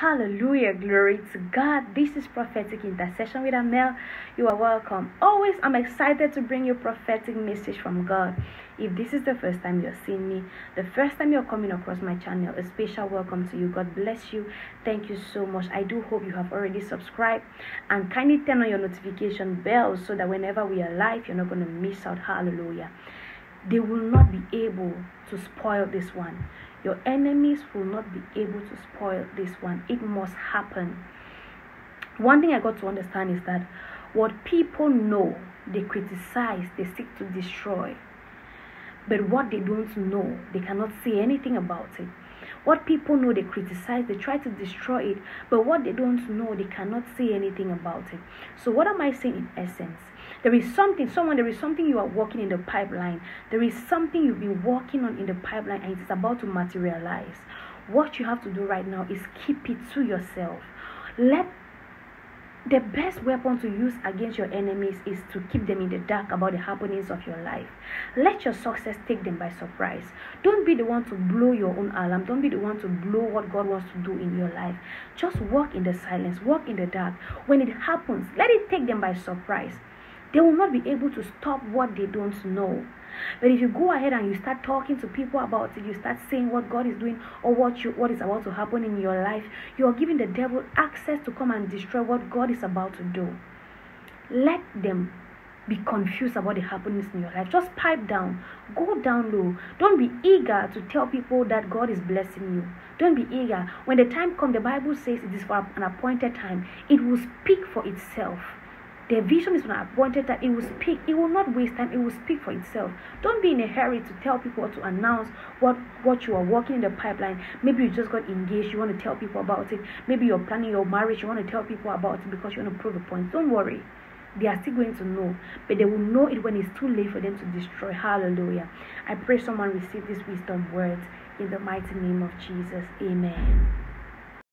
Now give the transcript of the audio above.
Hallelujah. Glory to God. This is prophetic intercession with Armelle. You are welcome. Always, I'm excited to bring you prophetic message from God. If this is the first time you're seeing me, the first time you're coming across my channel, a special welcome to you. God bless you. Thank you so much. I do hope you have already subscribed and kindly turn on your notification bell so that whenever we are live, you're not going to miss out. Hallelujah. They will not be able to spoil this one. Your enemies will not be able to spoil this one. It must happen. One thing I got to understand is that what people know, they criticize, they seek to destroy. But what they don't know, they cannot say anything about it. What people know, they criticize, they try to destroy it, but what they don't know, they cannot say anything about it. So, what am I saying in essence? There is something, someone, there is something you are working in the pipeline. There is something you've been working on in the pipeline and it's about to materialize. What you have to do right now is keep it to yourself. Let the best weapon to use against your enemies is to keep them in the dark about the happenings of your life. Let your success take them by surprise. Don't be the one to blow your own alarm. Don't be the one to blow what God wants to do in your life. Just walk in the silence, walk in the dark. When it happens, let it take them by surprise. They will not be able to stop what they don't know. But if you go ahead and you start talking to people about it, you start saying what God is doing or what you what is about to happen in your life, you are giving the devil access to come and destroy what God is about to do. Let them be confused about the happenings in your life. Just pipe down, go down low. Don't be eager to tell people that God is blessing you. Don't be eager. When the time comes, the Bible says it is for an appointed time. It will speak for itself. The vision is not appointed that it will speak. It will not waste time. It will speak for itself. Don't be in a hurry to tell people to announce what what you are working in the pipeline. Maybe you just got engaged. You want to tell people about it. Maybe you're planning your marriage. You want to tell people about it because you want to prove a point. Don't worry. They are still going to know, but they will know it when it's too late for them to destroy. Hallelujah. I pray someone receive this wisdom words in the mighty name of Jesus. Amen.